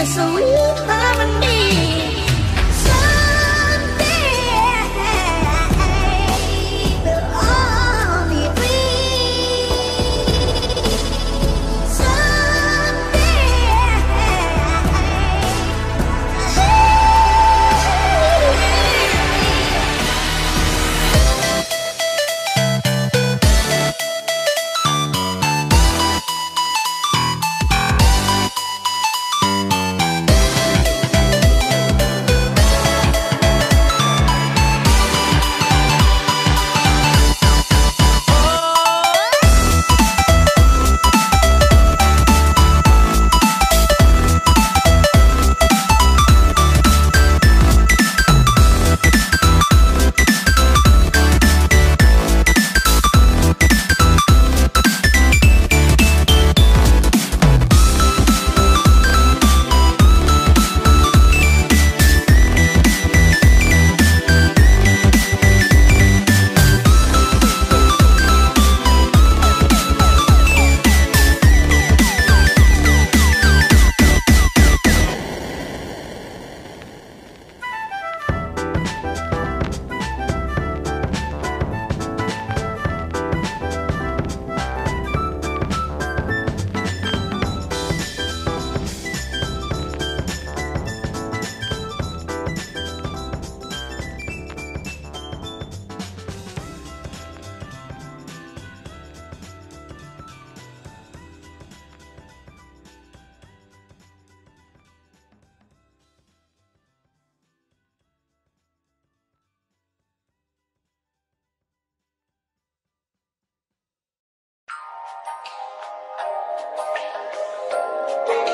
So sweet Thank you.